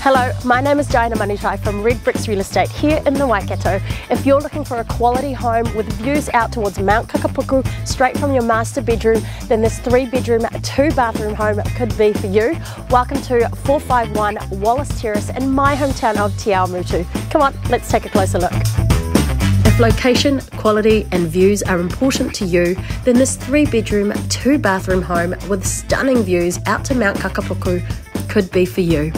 Hello, my name is Diana Manitai from Red Bricks Real Estate here in the Waikato. If you're looking for a quality home with views out towards Mount Kakepuku straight from your master bedroom, then this three bedroom, two bathroom home could be for you. Welcome to 451 Wallace Terrace in my hometown of Te Awamutu. Come on, let's take a closer look. Location, quality and views are important to you, then this three bedroom, two bathroom home with stunning views out to Mount Kakepuku could be for you.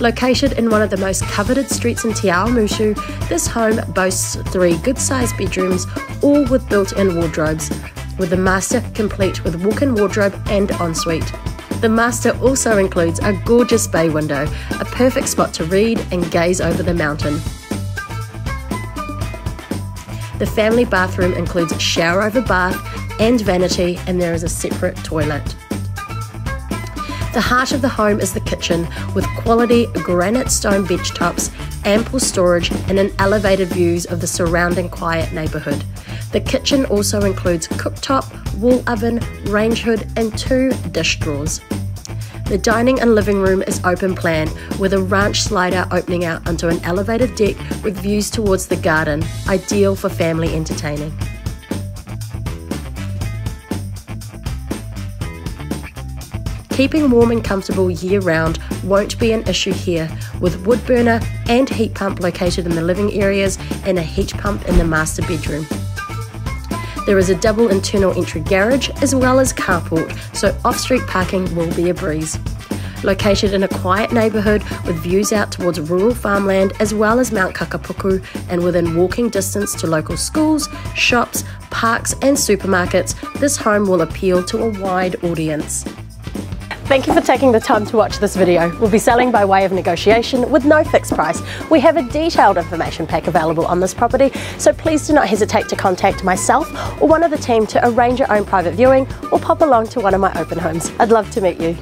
Located in one of the most coveted streets in Te Awamutu, this home boasts three good sized bedrooms, all with built in wardrobes, with the master complete with walk in wardrobe and ensuite. The master also includes a gorgeous bay window, a perfect spot to read and gaze over the mountain. The family bathroom includes shower over bath and vanity, and there is a separate toilet. The heart of the home is the kitchen with quality granite stone bench tops, ample storage, and an elevated views of the surrounding quiet neighbourhood. The kitchen also includes cooktop, wall oven, range hood, and two dish drawers. The dining and living room is open plan with a ranch slider opening out onto an elevated deck with views towards the garden, ideal for family entertaining. Keeping warm and comfortable year round won't be an issue here, with wood burner and heat pump located in the living areas and a heat pump in the master bedroom. There is a double internal entry garage as well as carport, so off street parking will be a breeze. Located in a quiet neighbourhood with views out towards rural farmland as well as Mount Kakepuku and within walking distance to local schools, shops, parks, and supermarkets, this home will appeal to a wide audience. Thank you for taking the time to watch this video. We'll be selling by way of negotiation with no fixed price. We have a detailed information pack available on this property, so please do not hesitate to contact myself or one of the team to arrange your own private viewing or pop along to one of my open homes. I'd love to meet you.